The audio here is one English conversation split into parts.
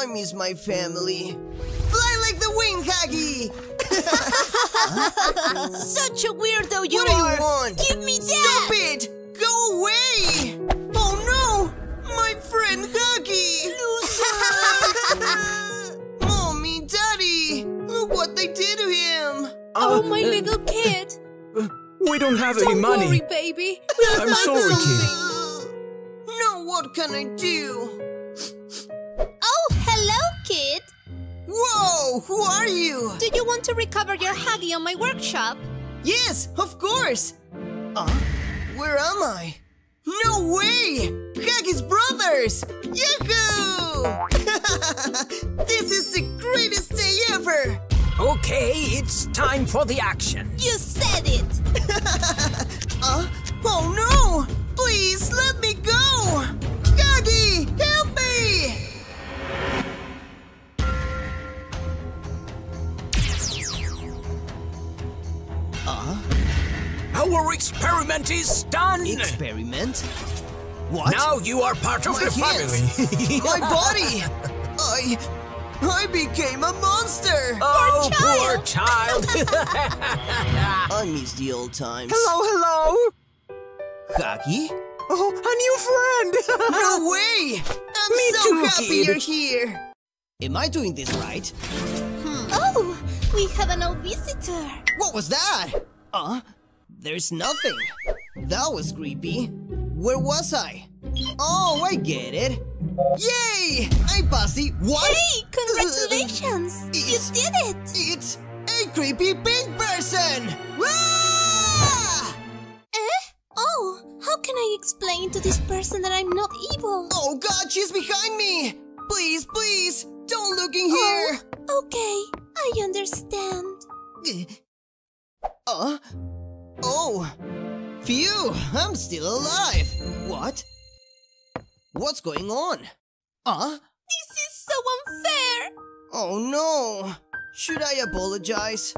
I miss my family. Fly like the wind, Huggy! Such a weirdo you what do you want? Give me that! Stop it! Go away! Oh no! My friend Huggy! Mommy, Daddy! Look what they did to him! Oh, Uh, my uh, little kid! We don't have any money! Don't worry, baby. I'm sorry, kid. Now what can I do? Whoa! Who are you? Do you want to recover your Huggy on my workshop? Yes, of course! Uh, where am I? No way! Huggy's brothers! Yahoo! this is the greatest day ever! Okay, it's time for the action. You said it! Uh, oh no! Experiment is done. Experiment? What? Now you are part of My the hands. family. My body! I. I became a monster! oh, poor child. I miss the old times. Hello, hello. Huggy? Oh, a new friend. No way! I'm Me so too, happy kid. you're here! Am I doing this right? Hmm. Oh, we have a new visitor. What was that? Uh, there's nothing. That was creepy. Where was I? Oh, I get it. Yay! I passed the what? Hey, congratulations! you It's- did it! It's a creepy pink person! Ah! Eh? Oh, how can I explain to this person that I'm not evil? Oh god, she's behind me! Please, please, don't look in here! Oh, okay, I understand. Uh? Oh! Phew! I'm still alive! What? What's going on? Uh? This is so unfair! Oh no! Should I apologize?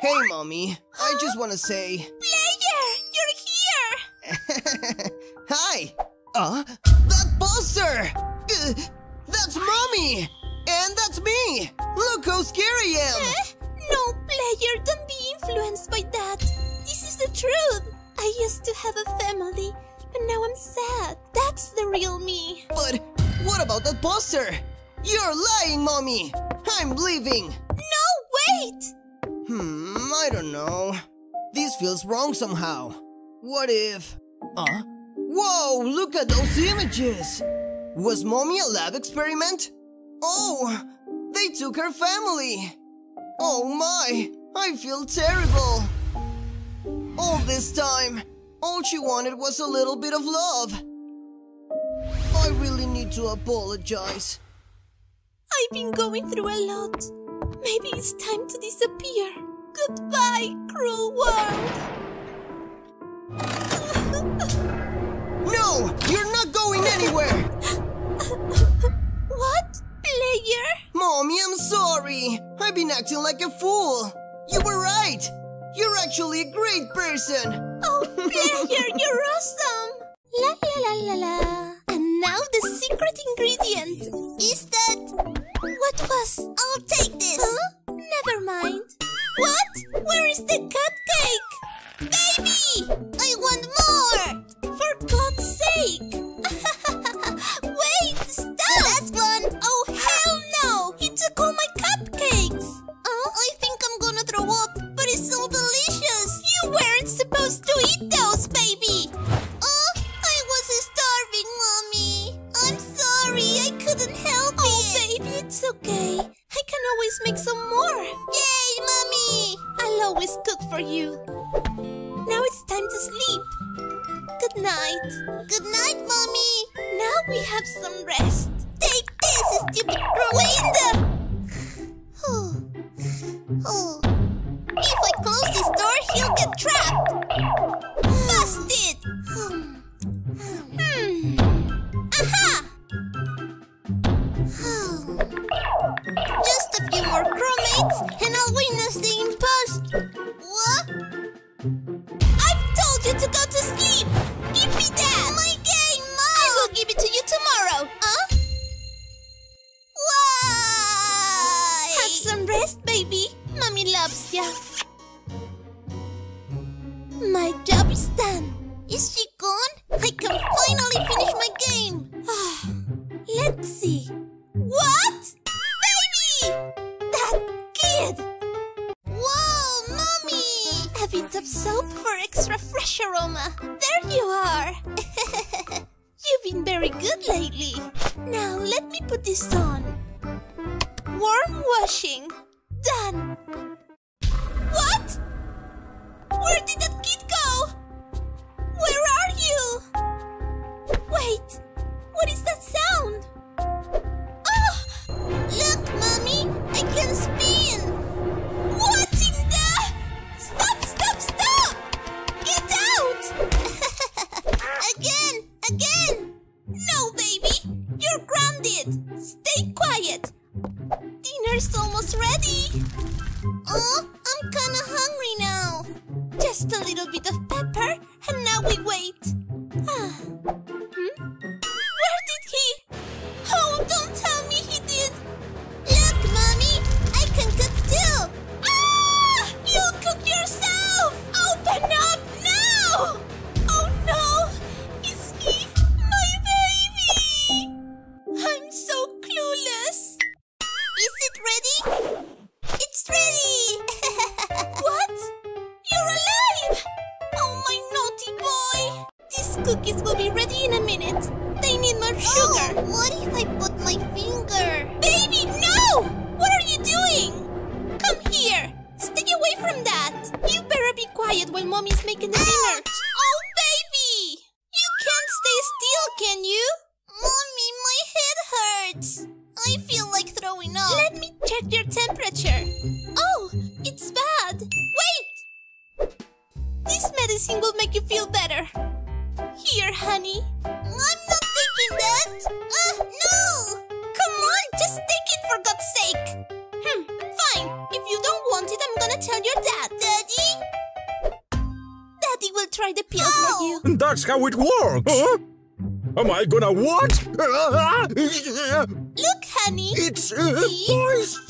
Hey, mommy, I just want to say. Player, you're here! Hi! Uh? That poster! Uh, that's mommy! And that's me! Look how scary I am! Eh? No, player, don't be influenced by that. The truth. I used to have a family, but now I'm sad. That's the real me. But what about that poster? You're lying, mommy! I'm leaving! No, wait! Hmm, I don't know. This feels wrong somehow. What if. Uh? Whoa, look at those images! Was mommy a lab experiment? Oh, they took her family! Oh my, I feel terrible! All this time, all she wanted was a little bit of love. I really need to apologize. I've been going through a lot. Maybe it's time to disappear. Goodbye, cruel world. No, you're not going anywhere! what? Player? Mommy, I'm sorry. I've been acting like a fool. Actually a great person. Oh, player, you're awesome! La la la la la. And now the secret ingredient. Is that. What was. I'll take this. Huh? Never mind. What? Where is the cupcake? Night. Good night, Mommy. Now we have some rest. Take this, stupid Linda. Mommy loves ya. My job is done. Is she gone? I can finally finish my game. Ah, Let's see. What? Baby! That kid! Whoa, Mommy! A bit of soap for extra fresh aroma. There you are. You've been very good lately. Now let me put this on. Warm washing. Done. What? Where did that kid go? Where are you? Wait, what is that sound? Oh! Look, Mommy, I can spin! What in the... Stop, stop, stop! Get out! again, again! No, baby, you're grounded. Dinner's almost ready. Boy! These cookies will be ready in a minute. They need more oh, sugar. Oh, what if I put my finger? Baby, no! What are you doing? Come here. Stay away from that. You better be quiet while mommy's making the dinner. Oh, baby! You can't stay still, can you? Mommy, my head hurts. I feel like throwing up. Let me check your temperature. Oh, it's bad. Wait! This medicine will make you feel better. Here, honey. I'm not taking that. Uh, no! Come on, just take it for God's sake. Hmm, fine. If you don't want it, I'm gonna tell your dad. Daddy? Daddy will try the pill for you. That's how it works. Huh? Am I gonna what? Look, honey. It's uh, poison.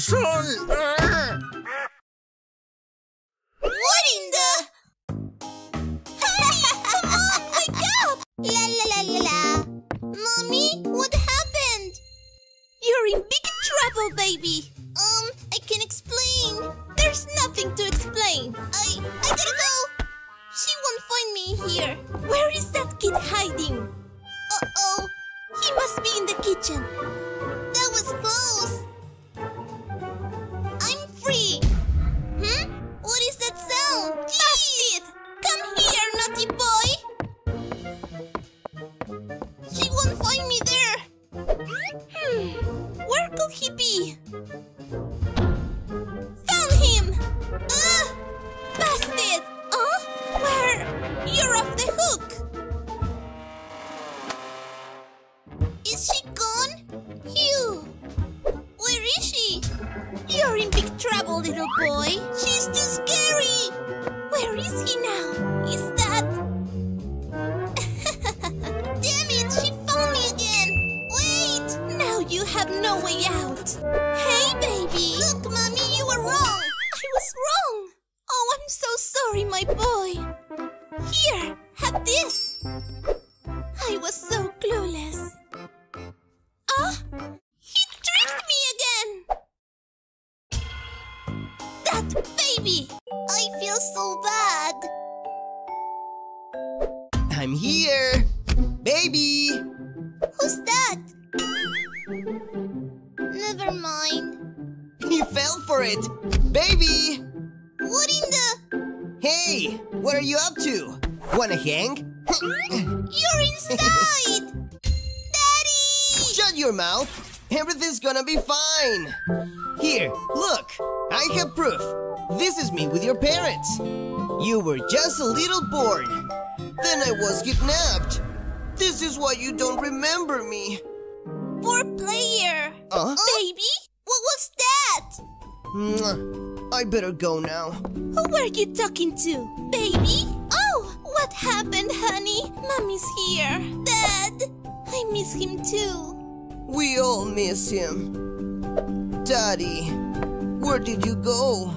La la la la la. Mommy, what happened? You're in big trouble, baby. Um, I can explain. There's nothing to explain. I I gotta go. She won't find me here. Where is that kid hiding? Uh oh, he must be in the kitchen. Trouble, little boy. She's too scary. Where is he now? Is that. Damn it, she found me again. Wait, now you have no way out. Hey, baby. Look, mommy, you were wrong. I was wrong. Oh, I'm so sorry, my boy. Here, have this. I was so I'm here! Baby! Who's that? Never mind. He fell for it! Baby! What in the. Hey! What are you up to? Wanna hang? You're inside! Daddy! Shut your mouth! Everything's gonna be fine! Here, look! I have proof! This is me with your parents! You were just a little bored! Then I was kidnapped! This is why you don't remember me! Poor player! Uh? Baby? What was that? Mwah. I better go now. Who were you talking to? Baby? Oh, what happened, honey? Mommy's here. Dad, I miss him too. We all miss him. Daddy, where did you go?